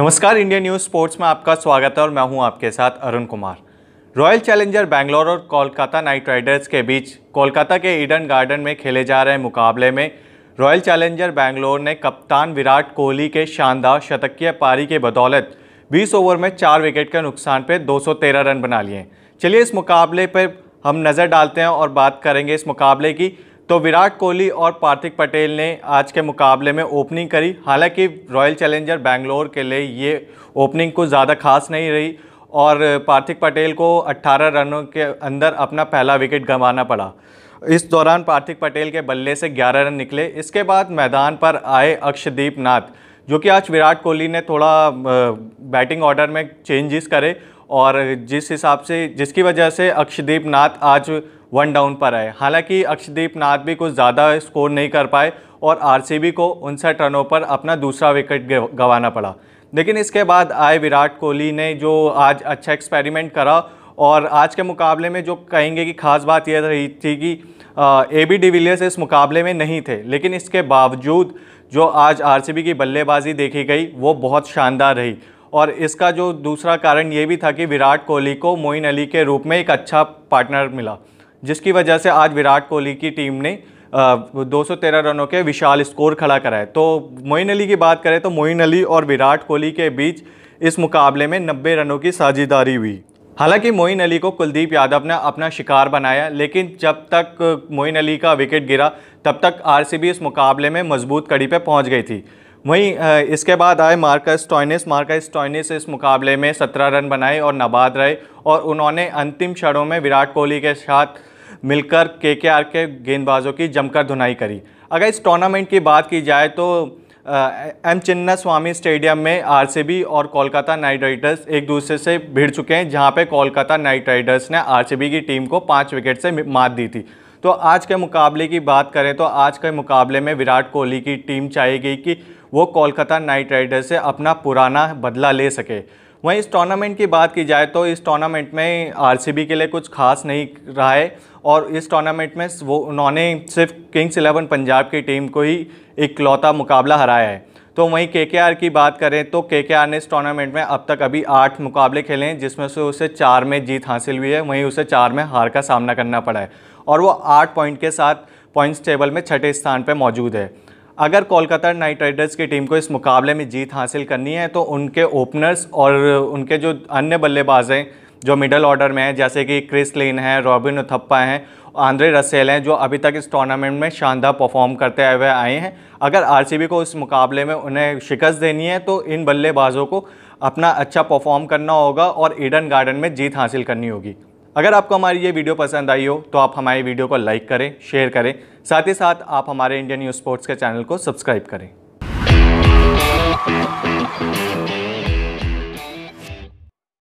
नमस्कार, India news sports में आपका स्वागत है और मैं हूँ आपके साथ अरुण कुमार। रॉयल चैलेंजर बैंगलोर और कोलकाता नाइट राइडर्स के बीच कोलकाता के ईडन गार्डन में खेले जा रहे मुकाबले में रॉयल चैलेंजर बैंगलोर ने कप्तान विराट कोहली के शानदार शतकीय पारी के बदौलत 20 ओवर में चार विकेट के नुकसान पर 213 रन बना लिए। चलिए इस मुकाबले पर हम नज़र डालते हैं और बात करेंगे इस मुकाबले की तो विराट कोहली और पार्थिक पटेल ने आज के मुकाबले में ओपनिंग करी। हालाँकि रॉयल चैलेंजर बैंगलोर के लिए ये ओपनिंग कुछ ज़्यादा खास नहीं रही और पार्थिक पटेल को 18 रनों के अंदर अपना पहला विकेट गंवाना पड़ा। इस दौरान पार्थिक पटेल के बल्ले से 11 रन निकले। इसके बाद मैदान पर आए अक्षदीप नाथ, जो कि आज विराट कोहली ने थोड़ा बैटिंग ऑर्डर में चेंजेस करे और जिस हिसाब से, जिसकी वजह से अक्षदीप नाथ आज वन डाउन पर आए हालाँकि अक्षदीप नाथ भी कुछ ज़्यादा स्कोर नहीं कर पाए और आरसीबी को उनसठ रनों पर अपना दूसरा विकेट गंवाना पड़ा। लेकिन इसके बाद आए विराट कोहली ने जो आज अच्छा एक्सपेरिमेंट करा और आज के मुकाबले में जो कहेंगे कि खास बात यह रही थी कि ए बी डिविलियर्स इस मुकाबले में नहीं थे। लेकिन इसके बावजूद जो आज आरसीबी की बल्लेबाजी देखी गई, वो बहुत शानदार रही। और इसका जो दूसरा कारण ये भी था कि विराट कोहली को मोइन अली के रूप में एक अच्छा पार्टनर मिला। जिसकी वजह से आज विराट कोहली की टीम ने दो सौ तेरह रनों के विशाल स्कोर खड़ा कराए तो मोइन अली की बात करें तो मोइन अली और विराट कोहली के बीच इस मुकाबले में नब्बे रनों की साझेदारी हुई। हालाँकि मोइन अली को कुलदीप यादव ने अपना शिकार बनाया, लेकिन जब तक मोइन अली का विकेट गिरा, तब तक आरसीबी इस मुकाबले में मज़बूत कड़ी पर पहुँच गई थी। वहीं इसके बाद आए मार्कस टॉइनिस मार्कस टॉइनिस इस मुकाबले में सत्रह रन बनाए और नाबाद रहे, और उन्होंने अंतिम क्षणों में विराट कोहली के साथ मिलकर के के आर के गेंदबाजों की जमकर धुनाई करी। अगर इस टूर्नामेंट की बात की जाए तो एम चिन्ना स्वामी स्टेडियम में आरसीबी और कोलकाता नाइट राइडर्स एक दूसरे से भिड़ चुके हैं, जहाँ पे कोलकाता नाइट राइडर्स ने आरसीबी की टीम को पाँच विकेट से मात दी थी। तो आज के मुकाबले की बात करें तो आज के मुकाबले में विराट कोहली की टीम चाहेगी कि वो कोलकाता नाइट राइडर्स से अपना पुराना बदला ले सके। वहीं इस टूर्नामेंट की बात की जाए तो इस टूर्नामेंट में आरसीबी के लिए कुछ खास नहीं रहा है और इस टूर्नामेंट में वो, उन्होंने सिर्फ़ किंग्स इलेवन पंजाब की टीम को ही इकलौता मुकाबला हराया है। तो वहीं के की बात करें तो के ने इस टूर्नामेंट में अब तक अभी आठ मुकाबले खेले हैं, जिसमें से उसे चार में जीत हासिल हुई है, वहीं उसे चार में हार का सामना करना पड़ा है और वो आठ पॉइंट के साथ पॉइंट्स टेबल में छठे स्थान पर मौजूद है। अगर कोलकाता नाइट राइडर्स की टीम को इस मुकाबले में जीत हासिल करनी है तो उनके ओपनर्स और उनके जो अन्य बल्लेबाज हैं, जो मिडल ऑर्डर में हैं, जैसे कि क्रिस लिन है, रॉबिन उथप्पा हैं, आंद्रे रसेल हैं, जो अभी तक इस टूर्नामेंट में शानदार परफॉर्म करते हुए आए हैं, अगर आरसीबी को इस मुकाबले में उन्हें शिकस्त देनी है तो इन बल्लेबाजों को अपना अच्छा परफॉर्म करना होगा और ईडन गार्डन में जीत हासिल करनी होगी। अगर आपको हमारी ये वीडियो पसंद आई हो तो आप हमारी वीडियो को लाइक करें, शेयर करें। साथ ही साथ आप हमारे इंडियन न्यूज़ स्पोर्ट्स के चैनल को सब्सक्राइब करें।